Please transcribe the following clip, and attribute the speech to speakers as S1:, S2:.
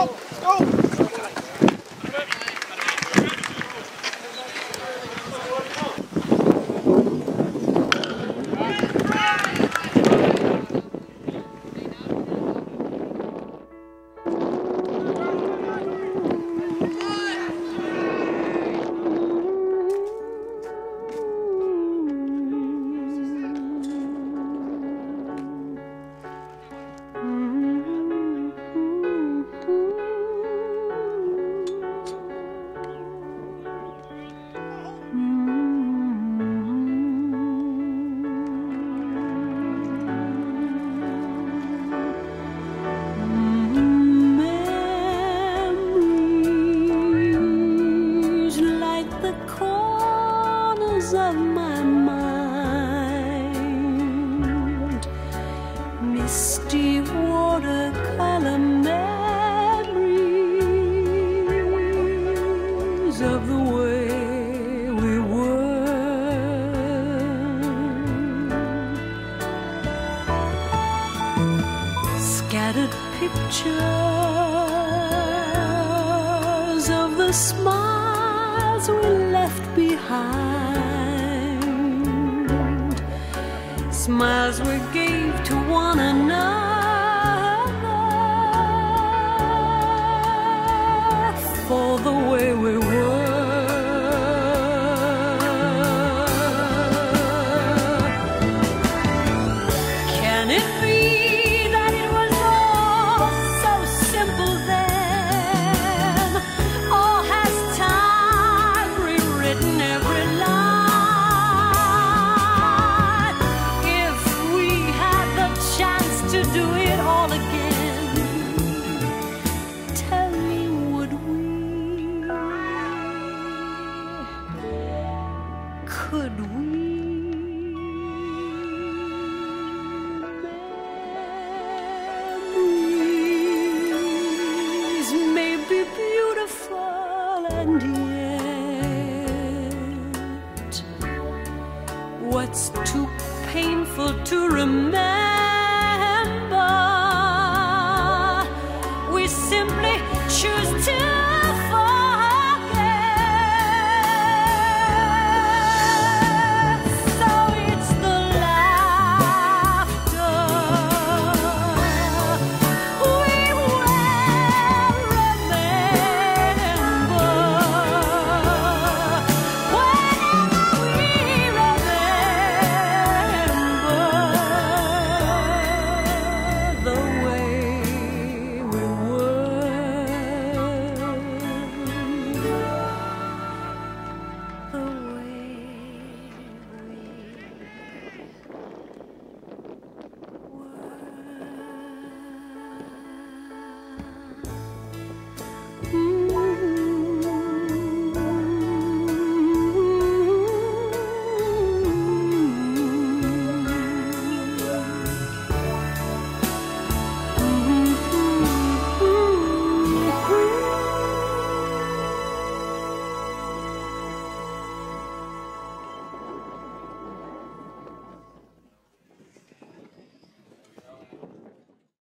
S1: op, go! misty watercolor memories of the way we were. Scattered pictures of the smiles we left behind. Smiles we gave to one another for the way we were. Could we? Memories may be beautiful and yet what's too painful to remember